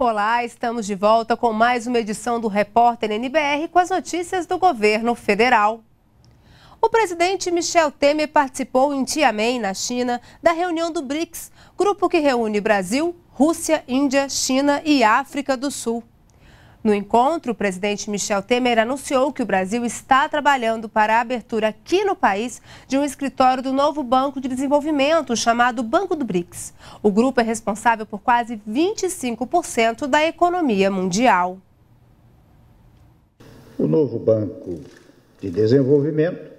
Olá, estamos de volta com mais uma edição do Repórter NBR com as notícias do governo federal. O presidente Michel Temer participou em Tiananmen, na China, da reunião do BRICS, grupo que reúne Brasil, Rússia, Índia, China e África do Sul. No encontro, o presidente Michel Temer anunciou que o Brasil está trabalhando para a abertura aqui no país de um escritório do novo Banco de Desenvolvimento, chamado Banco do BRICS. O grupo é responsável por quase 25% da economia mundial. O novo Banco de Desenvolvimento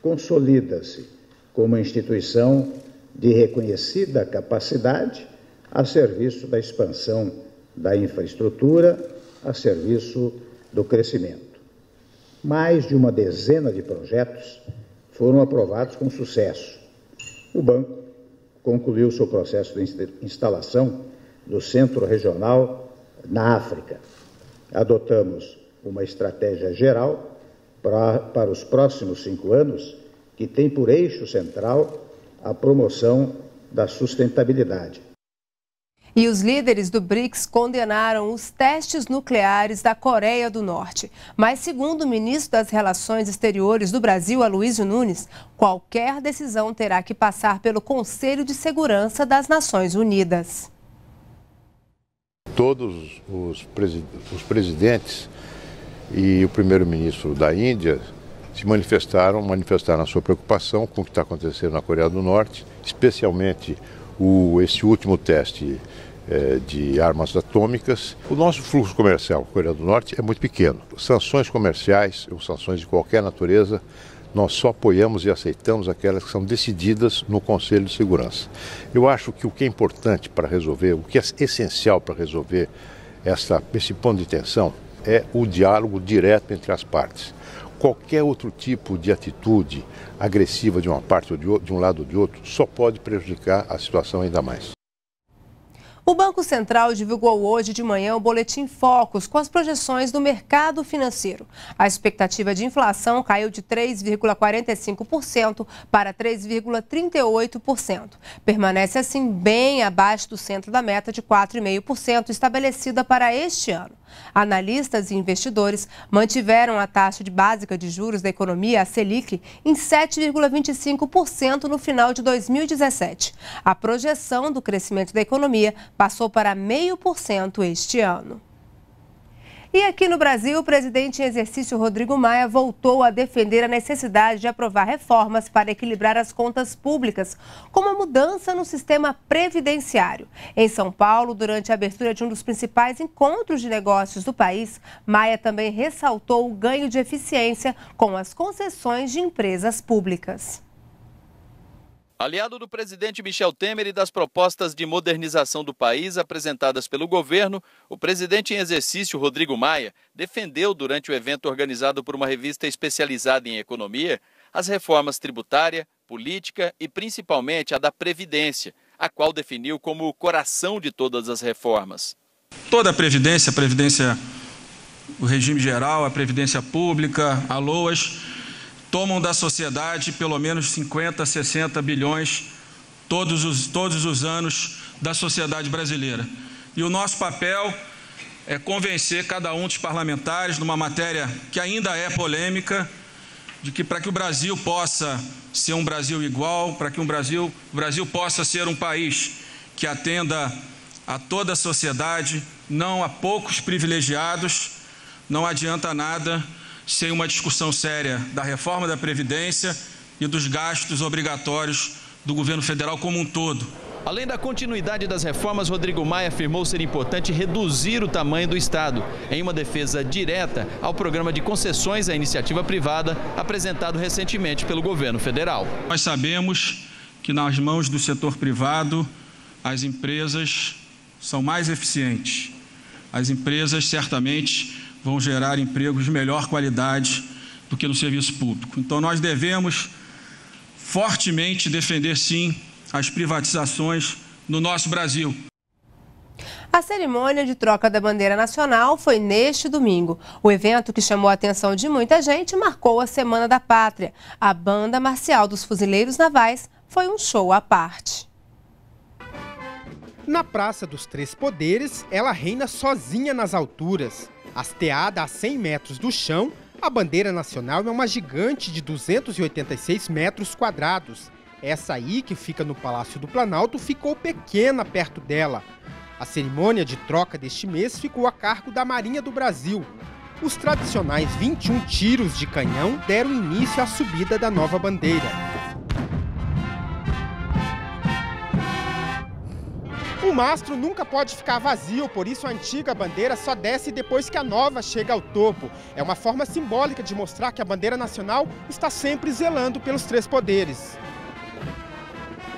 consolida-se como instituição de reconhecida capacidade a serviço da expansão da infraestrutura a serviço do crescimento. Mais de uma dezena de projetos foram aprovados com sucesso. O banco concluiu seu processo de instalação do Centro Regional na África. Adotamos uma estratégia geral para, para os próximos cinco anos que tem por eixo central a promoção da sustentabilidade. E os líderes do BRICS condenaram os testes nucleares da Coreia do Norte. Mas, segundo o ministro das Relações Exteriores do Brasil, Aloysio Nunes, qualquer decisão terá que passar pelo Conselho de Segurança das Nações Unidas. Todos os, os presidentes e o primeiro-ministro da Índia se manifestaram, manifestaram a sua preocupação com o que está acontecendo na Coreia do Norte, especialmente o, esse último teste é, de armas atômicas. O nosso fluxo comercial com a Coreia do Norte é muito pequeno. Sanções comerciais ou sanções de qualquer natureza, nós só apoiamos e aceitamos aquelas que são decididas no Conselho de Segurança. Eu acho que o que é importante para resolver, o que é essencial para resolver essa, esse ponto de tensão é o diálogo direto entre as partes qualquer outro tipo de atitude agressiva de uma parte ou de, um lado ou de outro só pode prejudicar a situação ainda mais. O Banco Central divulgou hoje de manhã o boletim Focus com as projeções do mercado financeiro. A expectativa de inflação caiu de 3,45% para 3,38%. Permanece assim bem abaixo do centro da meta de 4,5% estabelecida para este ano. Analistas e investidores mantiveram a taxa de básica de juros da economia, a Selic, em 7,25% no final de 2017. A projeção do crescimento da economia passou para 0,5% este ano. E aqui no Brasil, o presidente em exercício Rodrigo Maia voltou a defender a necessidade de aprovar reformas para equilibrar as contas públicas, como a mudança no sistema previdenciário. Em São Paulo, durante a abertura de um dos principais encontros de negócios do país, Maia também ressaltou o ganho de eficiência com as concessões de empresas públicas. Aliado do presidente Michel Temer e das propostas de modernização do país apresentadas pelo governo, o presidente em exercício, Rodrigo Maia, defendeu durante o evento organizado por uma revista especializada em economia as reformas tributária, política e principalmente a da Previdência, a qual definiu como o coração de todas as reformas. Toda a Previdência, a Previdência, o regime geral, a Previdência Pública, a LOAS, tomam da sociedade pelo menos 50, 60 bilhões todos os, todos os anos da sociedade brasileira. E o nosso papel é convencer cada um dos parlamentares numa matéria que ainda é polêmica, de que para que o Brasil possa ser um Brasil igual, para que um Brasil, o Brasil possa ser um país que atenda a toda a sociedade, não a poucos privilegiados, não adianta nada sem uma discussão séria da reforma da Previdência e dos gastos obrigatórios do governo federal como um todo. Além da continuidade das reformas, Rodrigo Maia afirmou ser importante reduzir o tamanho do Estado, em uma defesa direta ao programa de concessões à iniciativa privada apresentado recentemente pelo governo federal. Nós sabemos que nas mãos do setor privado as empresas são mais eficientes. As empresas certamente vão gerar empregos de melhor qualidade do que no serviço público. Então, nós devemos fortemente defender, sim, as privatizações no nosso Brasil. A cerimônia de troca da bandeira nacional foi neste domingo. O evento, que chamou a atenção de muita gente, marcou a Semana da Pátria. A Banda Marcial dos Fuzileiros Navais foi um show à parte. Na Praça dos Três Poderes, ela reina sozinha nas alturas. Hasteada a 100 metros do chão, a bandeira nacional é uma gigante de 286 metros quadrados. Essa aí, que fica no Palácio do Planalto, ficou pequena perto dela. A cerimônia de troca deste mês ficou a cargo da Marinha do Brasil. Os tradicionais 21 tiros de canhão deram início à subida da nova bandeira. O mastro nunca pode ficar vazio, por isso a antiga bandeira só desce depois que a nova chega ao topo. É uma forma simbólica de mostrar que a bandeira nacional está sempre zelando pelos três poderes.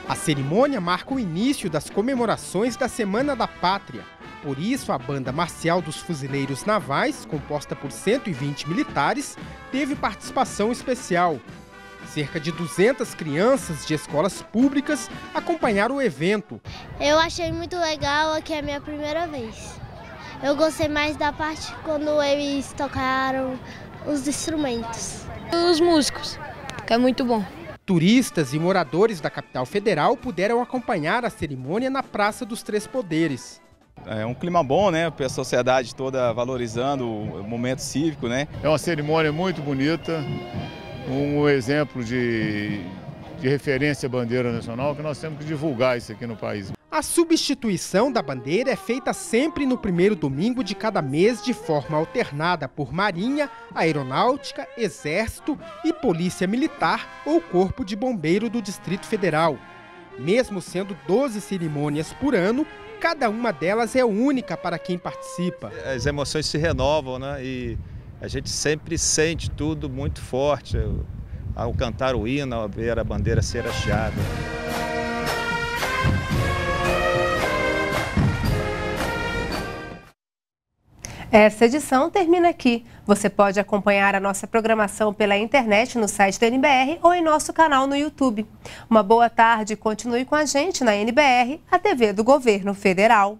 A cerimônia marca o início das comemorações da Semana da Pátria. Por isso, a Banda Marcial dos Fuzileiros Navais, composta por 120 militares, teve participação especial. Cerca de 200 crianças de escolas públicas acompanharam o evento. Eu achei muito legal, que é a minha primeira vez. Eu gostei mais da parte quando eles tocaram os instrumentos. Os músicos, que é muito bom. Turistas e moradores da capital federal puderam acompanhar a cerimônia na Praça dos Três Poderes. É um clima bom, né? A sociedade toda valorizando o momento cívico, né? É uma cerimônia muito bonita um exemplo de, de referência à bandeira nacional que nós temos que divulgar isso aqui no país. A substituição da bandeira é feita sempre no primeiro domingo de cada mês de forma alternada por Marinha, Aeronáutica, Exército e Polícia Militar ou Corpo de Bombeiro do Distrito Federal. Mesmo sendo 12 cerimônias por ano, cada uma delas é única para quem participa. As emoções se renovam, né? E a gente sempre sente tudo muito forte ao cantar o hino, ao ver a bandeira ser hasteada. Essa edição termina aqui. Você pode acompanhar a nossa programação pela internet no site da NBR ou em nosso canal no YouTube. Uma boa tarde e continue com a gente na NBR, a TV do Governo Federal.